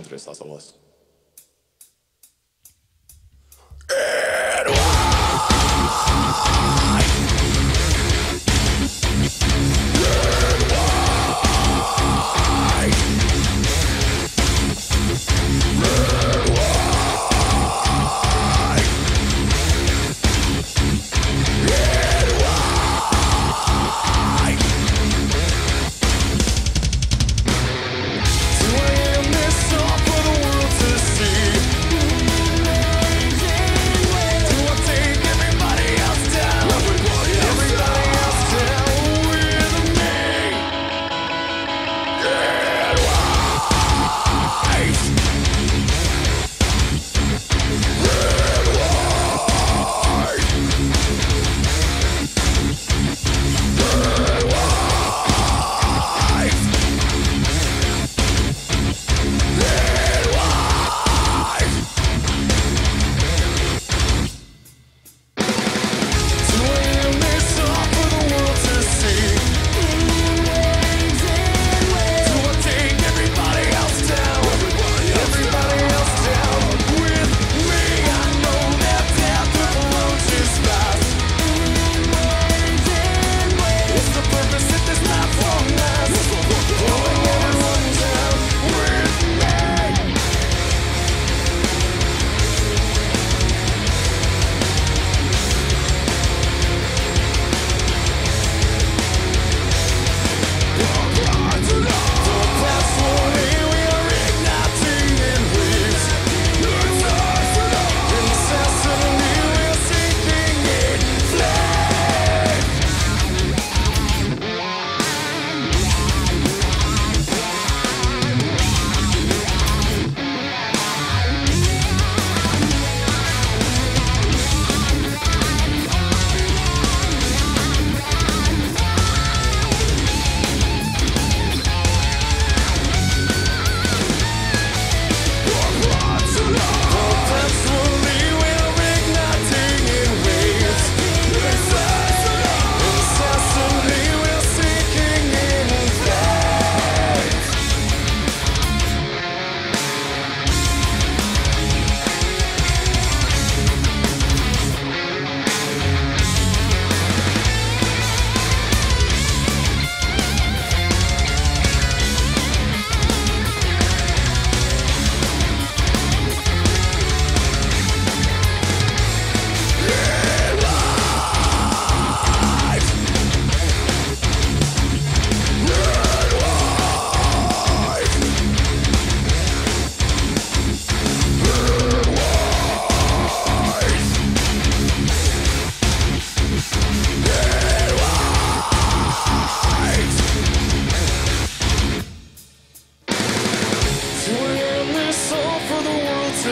hundreds a loss.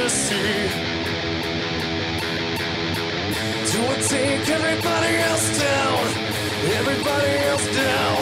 See. To take everybody else down, everybody else down.